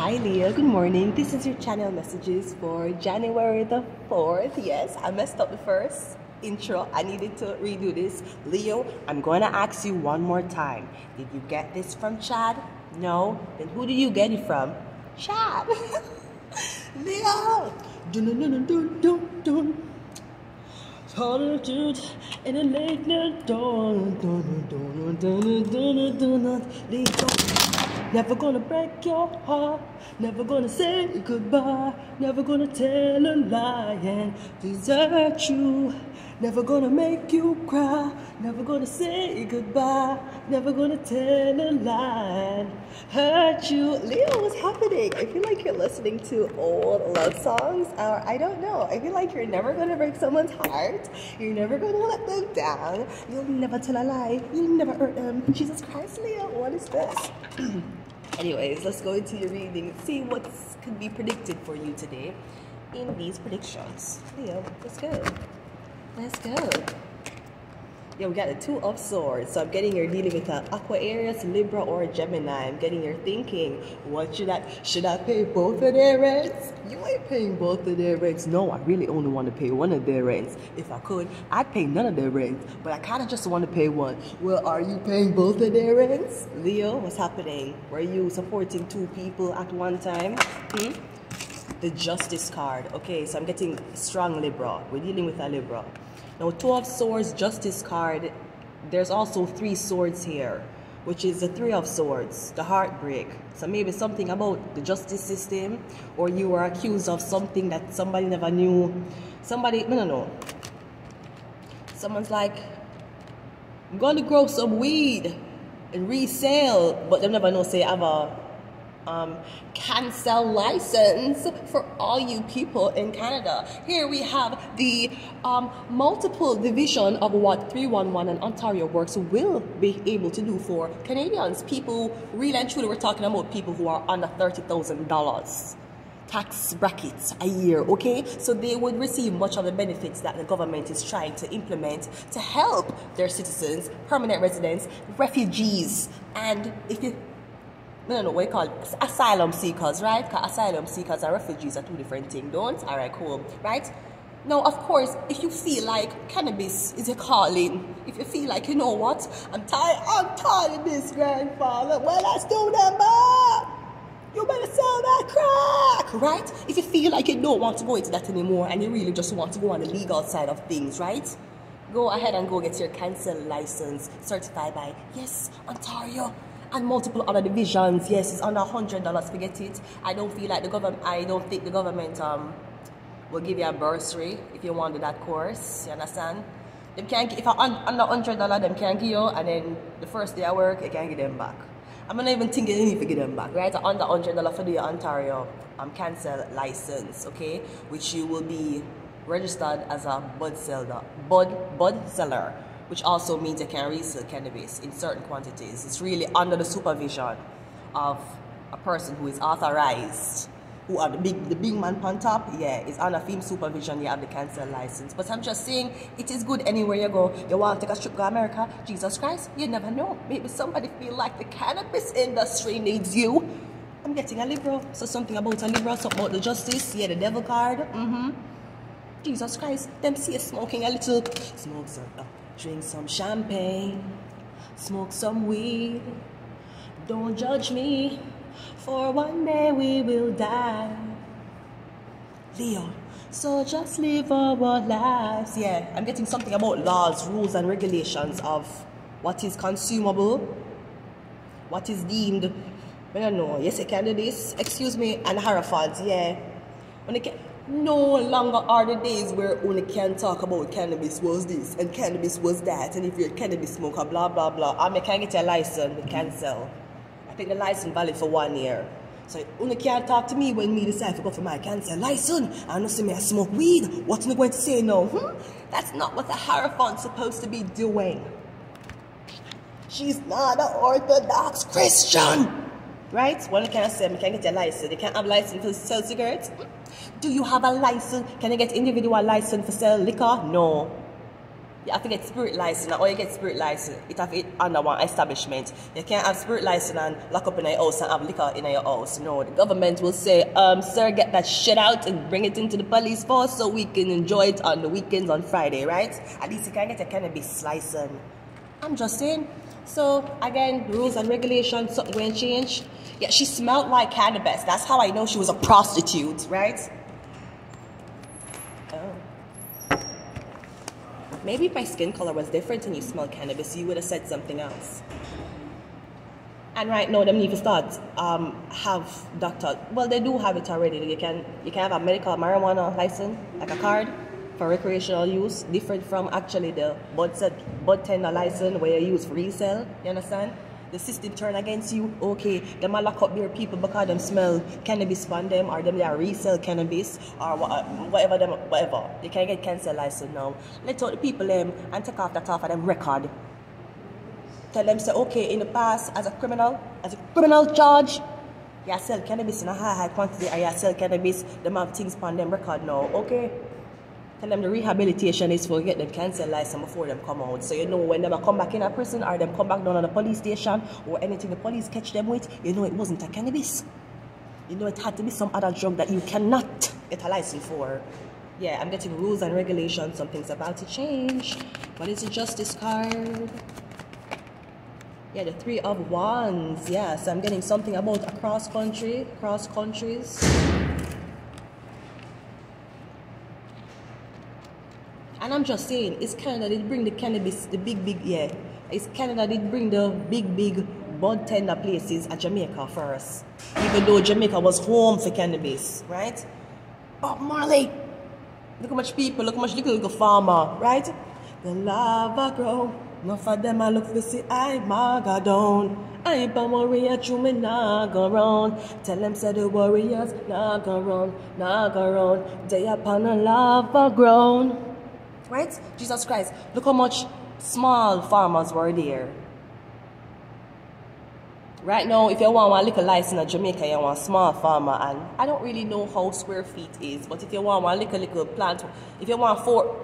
Hi Leo, good morning. This is your channel messages for January the 4th. Yes, I messed up the first intro. I needed to redo this. Leo, I'm going to ask you one more time. Did you get this from Chad? No? Then who do you get it from? Chad. Leo. Dun, dun, dun, dun, dun, dun. Solitude in a late dawn. Dun, Never gonna break your heart. Never gonna say goodbye. Never gonna tell a lie and desert you. Never gonna make you cry. Never gonna say goodbye. Never gonna tell a lie and hurt you. Leo, what's happening? I feel like you're listening to old love songs. Or I don't know. I feel like you're never gonna break someone's heart. You're never gonna let them down. You'll never tell a lie. You'll never hurt them. Jesus Christ, Leo, what is this? Anyways, let's go into your reading. And see what could be predicted for you today in these predictions. Leo, let's go. Let's go. Yeah, we got the two of swords. So I'm getting you're dealing with an Aquarius, Libra, or Gemini. I'm getting you're thinking, what should I should I pay both of their rents? You ain't paying both of their rents. No, I really only want to pay one of their rents. If I could, I'd pay none of their rents. But I kinda just want to pay one. Well, are you paying both of their rents? Leo, what's happening? Were you supporting two people at one time? Hmm? the justice card okay so i'm getting strong libra we're dealing with a libra now two of swords justice card there's also three swords here which is the three of swords the heartbreak. So maybe something about the justice system or you were accused of something that somebody never knew. Somebody no no no. Someone's like i'm going to grow some weed and resell but they never know say i have a uh, um, CannSell license for all you people in Canada. Here we have the um, multiple division of what 311 and Ontario Works will be able to do for Canadians. People, really and truly, we're talking about people who are under $30,000 tax brackets a year, okay? So they would receive much of the benefits that the government is trying to implement to help their citizens, permanent residents, refugees, and if you I don't know what you call asylum seekers, right? Because asylum seekers and refugees are two different things, don't? All right, cool, right? Now, of course, if you feel like cannabis is a calling, if you feel like, you know what, I'm tired, I'm tired of this, grandfather, well, let's do that, You better sell that crack, right? If you feel like you don't want to go into that anymore and you really just want to go on the legal side of things, right? Go ahead and go get your CannSell license certified by, yes, Ontario and multiple other divisions. Yes, it's under hundred dollars. Forget it. I don't feel like the government. I don't think the government um will give you a bursary if you want that course. You understand? Them can't if I under hundred dollar, them can't give you, and then the first day I work, I can't give them back. I'm not even thinking you need to give them back, right? Under hundred dollar for the Ontario um CannSell license, okay, which you will be registered as a bud seller, bud bud seller which also means they can resell cannabis in certain quantities. It's really under the supervision of a person who is authorized, who are the big the big man on top, yeah, it's under film supervision, you have the CannSell license. But I'm just saying it is good anywhere you go. You want to take a trip to America, Jesus Christ, you never know. Maybe somebody feel like the cannabis industry needs you. I'm getting a liberal, so something about a liberal, something about the justice, yeah, the devil card. Mm-hmm. Jesus Christ, them see you smoking a little smoke some. Drink some champagne, smoke some weed. Don't judge me, for one day we will die. Leo, so just live our lives. Yeah, I'm getting something about laws, rules, and regulations of what is consumable, what is deemed. I don't know. Yes, I can do this. Excuse me, and Hierophant. Yeah. When it can, no longer are the days where only can talk about cannabis was this and cannabis was that. And if you're a cannabis smoker blah blah blah. I mean can get a license we can sell. I think the license valid for one year. So only can't talk to me when me decide to go for my CannSell license. I know see me I smoke weed. What's me going to say no hmm? that's not what the Hierophant's supposed to be doing. She's not an orthodox Christian. Right? One can say, I can get a license. They can't have license to sell cigarettes. Do you have a license? Can I get individual license for sell liquor? No. You have to get spirit license, or you get spirit license, it have it under one establishment. You can't have spirit license and lock up in your house and have liquor in your house. No, the government will say, um, sir, get that shit out and bring it into the police force so we can enjoy it on the weekends on Friday, right? At least you can get a cannabis license. I'm just saying. So again, rules and regulations, something going to change. Yeah, she smelled like cannabis. That's how I know she was a prostitute, right? Oh. Maybe if my skin color was different and you smelled cannabis, you would have said something else. And right now, them need to start um, have doctor. Well, they do have it already. You can you can have a medical marijuana license, like a card, for recreational use, different from actually the bud set bud tender license where you use for resale. You understand? the system turn against you, okay, them a lock up people because them smell cannabis from them or them they resell cannabis or whatever them whatever. They can get CannSell license now. Let out the people them and take off that off of them record. Tell them say okay in the past as a criminal, as a criminal charge, you sell cannabis in a high high quantity or you sell cannabis, them have things on them record now, okay? Tell them the rehabilitation is for get them CannSell license before them come out. So you know when them come back in a prison or them come back down on the police station or anything the police catch them with, you know it wasn't a cannabis. You know it had to be some other drug that you cannot get a license for. Yeah, I'm getting rules and regulations. Something's about to change. What is the justice card? Yeah, the three of wands. Yes, I'm getting something about across country, cross countries. And I'm just saying, it's Canada did bring the cannabis, the big, big, yeah. It's Canada did bring the big, big bud tender places at Jamaica first. Even though Jamaica was home for cannabis, right? Bob Marley. Look how much people, look how much little, little farmer, right? The lava grow. Enough of them I look to see I magadon. I ain't a warrior, true me nah go round. Tell them say the warriors nah go round, nah go round. They upon a lava ground right? Jesus Christ. Look how much small farmers were there. Right now, if you want one little license in Jamaica, you want a small farmer, and I don't really know how square feet is, but if you want one little, little plant, if you want four,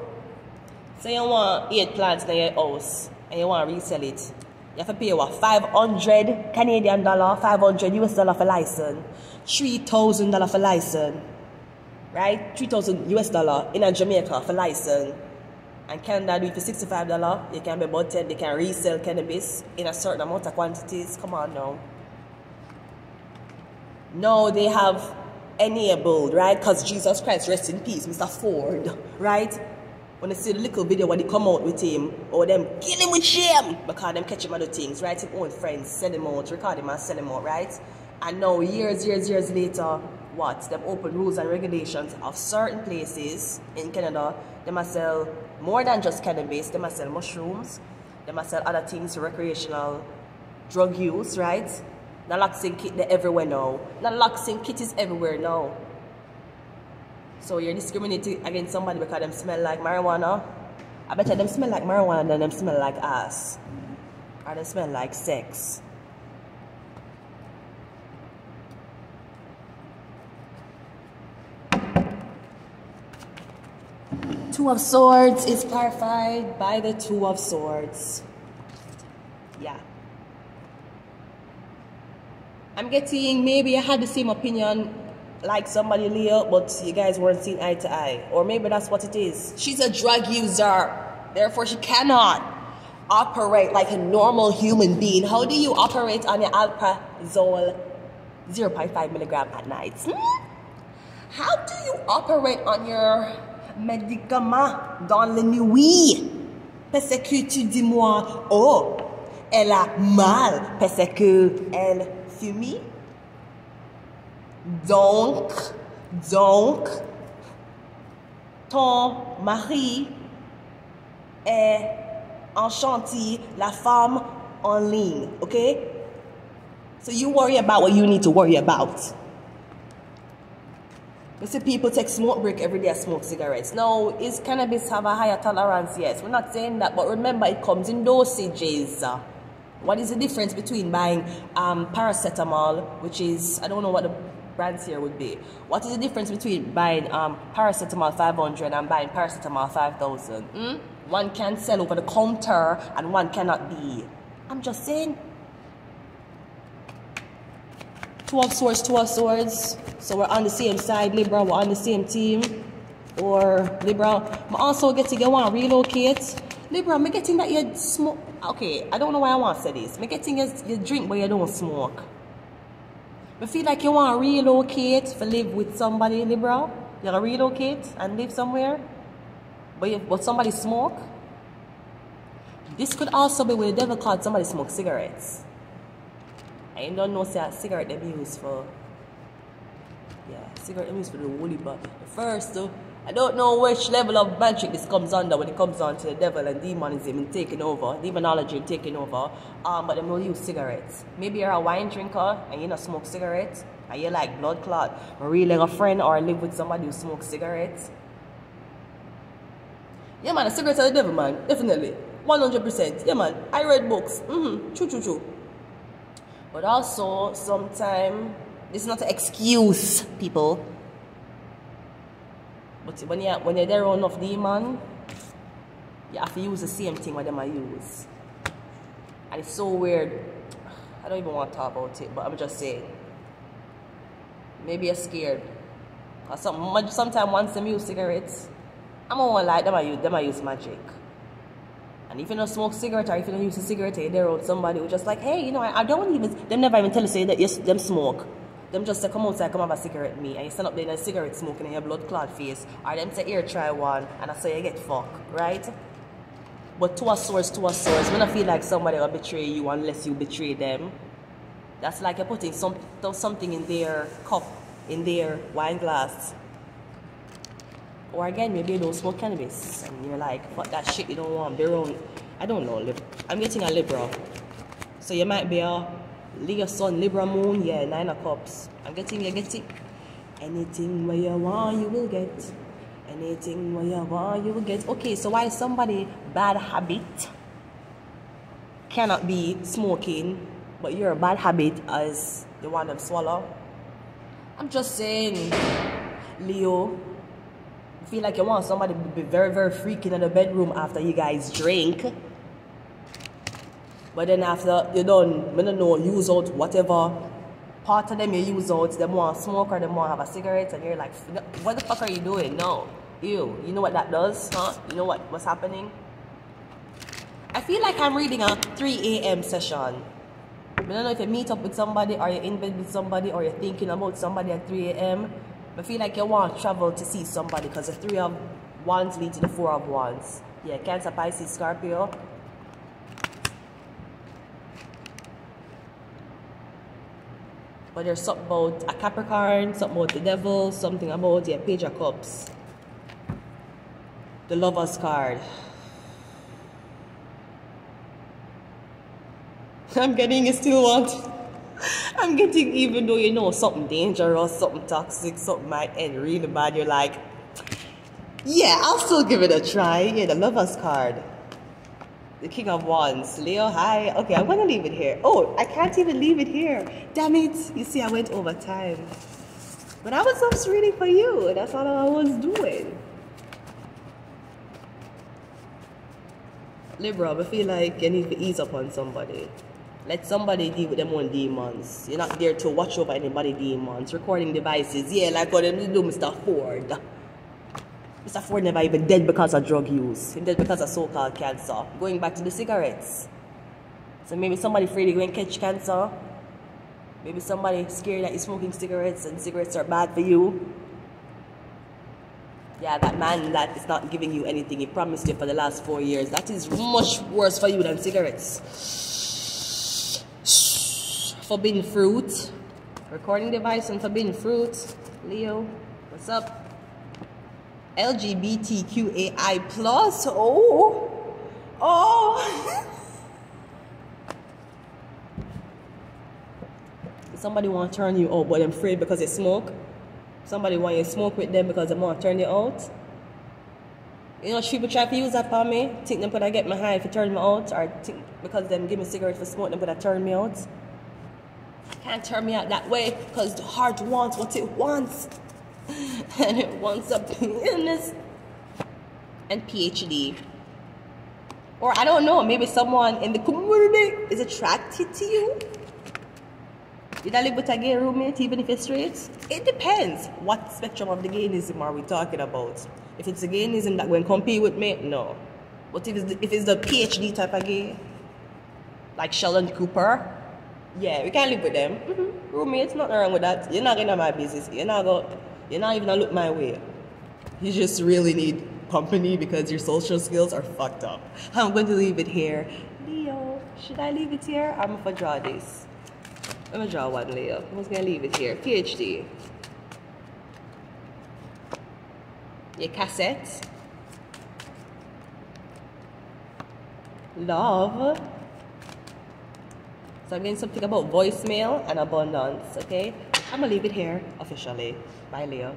say you want eight plants in your house, and you want to resell it, you have to pay what, 500 Canadian dollar, 500 US dollar for license, $3,000 for license, right? 3,000 US dollar in a Jamaica for license. And Canada do it for $65. They can be 10 They can resell cannabis in a certain amount of quantities. Come on now. No, they have enabled, right? Because Jesus Christ, rest in peace, Mr. Ford, right? When they see the little video when they come out with him, or them kill him with shame, because them catch him other things, right? His own friends sell him out, record him and sell him out, right? And now, years, years, years later, what? Them open rules and regulations of certain places in Canada, they must sell more than just cannabis. They must sell mushrooms. They must sell other things, recreational drug use, right? Naloxone kit, they're everywhere now. Naloxone kit is everywhere now. So you're discriminating against somebody because them smell like marijuana. I bet you them smell like marijuana than them smell like ass. Or them smell like sex. Two of Swords is clarified by the Two of Swords. Yeah. I'm getting maybe I had the same opinion like somebody Leo, but you guys weren't seeing eye to eye. Or maybe that's what it is. She's a drug user. Therefore, she cannot operate like a normal human being. How do you operate on your alprazolam 0.5 milligram at night? Hmm? How do you operate on your médicaments dans la nuit. Parce que tu dis moi, oh, elle a mal parce que elle fume. Donc, donc, ton mari est enchanté, la femme en ligne, okay? So you worry about what you need to worry about. You see people take smoke break every day smoke cigarettes. Now, is cannabis have a higher tolerance? Yes, we're not saying that, but remember it comes in dosages. What is the difference between buying um, paracetamol, which is, I don't know what the brands here would be. What is the difference between buying um, paracetamol 500 and buying paracetamol 5000? Hmm? one can sell over the counter and one cannot be. I'm just saying. Two of swords, two of swords. So we're on the same side, Libra, we're on the same team. Or Libra, I'm also getting you want to relocate. Libra, I'm getting that you smoke. Okay, I don't know why I want to say this. I'm getting you, you drink but you don't smoke. I feel like you want to relocate to live with somebody, Libra. You want to relocate and live somewhere. But, you, but somebody smoke. This could also be with the devil card somebody smoke cigarettes. I don't know say cigarette they use for yeah, cigarette they use for the holy but first though I don't know which level of magic this comes under when it comes on to the devil and demonism and taking over, demonology and taking over. Um, but they will use cigarettes. Maybe you're a wine drinker and you don't smoke cigarettes and you like blood clot, or really like a friend or live with somebody who smokes cigarettes. Yeah man, cigarettes are the devil man, definitely. 100%. Yeah man, I read books. Mm-hmm. True, true, true. But also, sometimes, this is not an excuse, people. But when you're, when you're there enough demon, you have to use the same thing what them I use. And it's so weird. I don't even want to talk about it, but I'm just saying. Maybe you're scared. Some, sometimes once them use cigarettes, I'm gonna like them I use them I use magic. And if you don't smoke cigarette or if you don't use a cigarette, you're there somebody who just like, hey, you know, I, I don't even, them never even tell you say that yes, them smoke. Them just say, come outside, come have a cigarette me. And you stand up there in a cigarette smoking in your blood clot face. Or them say, here, try one. And I say, you get fucked, right? But two of swords, two of swords, when I feel like somebody will betray you unless you betray them, that's like you're putting some, something in their cup, in their wine glass. Or again, maybe you don't smoke cannabis and you're like, fuck that shit, you don't want their own. I don't know. I'm getting a Libra. So you might be a Leo Sun, Libra Moon, yeah, Nine of Cups. I'm getting, you getting anything where you want, you will get. Anything where you want, you will get. Okay, so why somebody bad habit cannot be smoking, but your bad habit as the one that swallow? I'm just saying, Leo, feel like you want somebody to be very, very freaking in the bedroom after you guys drink. But then after you done, I don't know, use out whatever part of them you use out, them want smoke or them want have a cigarette and you're like, what the fuck are you doing? No. Ew. You know what that does? Huh? You know what, what's happening? I feel like I'm reading a 3 a.m. session. I don't know if you meet up with somebody or you're in bed with somebody or you're thinking about somebody at 3 a.m. I feel like you want to travel to see somebody because the three of wands lead to the four of wands. Yeah, Cancer, Pisces, Scorpio. But there's something about a Capricorn, something about the devil, something about, yeah, Page of Cups. The Lover's card. I'm getting you still want. I'm getting, even though you know something dangerous, something toxic, something might end really bad, you're like, yeah, I'll still give it a try. Yeah, the lover's card. The King of Wands. Leo, hi. Okay, I'm to leave it here. Oh, I can't even leave it here. Damn it. You see, I went over time. But I was just reading for you. That's all I was doing. Libra, I feel like you need to ease up on somebody. Let somebody deal with them own demons. You're not there to watch over anybody demons. Recording devices. Yeah, like what they do Mr. Ford. Mr. Ford never even dead because of drug use. He dead because of so-called cancer. Going back to the cigarettes. So maybe somebody afraid to go and catch cancer. Maybe somebody scared that you're smoking cigarettes and cigarettes are bad for you. Yeah, that man that is not giving you anything he promised you for the last four years. That is much worse for you than cigarettes forbidden fruit. Recording device and forbidden fruit. Leo, what's up? LGBTQAI plus. Oh, oh. Somebody want to turn you out, but I'm afraid because they smoke. Somebody want you to smoke with them because they want to turn you out. You know, people try to use that for me. Think them could I get my high if you turn me out, or think because them give me cigarette for smoke, them could I turn me out can't turn me out that way because the heart wants what it wants. And it wants a penis and PhD. Or I don't know, maybe someone in the community is attracted to you. Did I live with a gay roommate even if you're straight? It depends. What spectrum of the gayism are we talking about? If it's a gayism that going to compete with me, no. But if it's the, if it's the PhD type of gay, like Sheldon Cooper, yeah, we can't live with them. Mm-hmm. Roommates, nothing wrong with that. You're not getting my business. You're not go, You're not even gonna look my way. You just really need company because your social skills are fucked up. I'm going to leave it here. Leo, should I leave it here? I'm gonna draw this. I'm gonna draw one, Leo. I'm just gonna leave it here. PhD. Your cassette. Love. So I'm getting something about voicemail and abundance, okay? I'm gonna leave it here officially. Bye, Leo.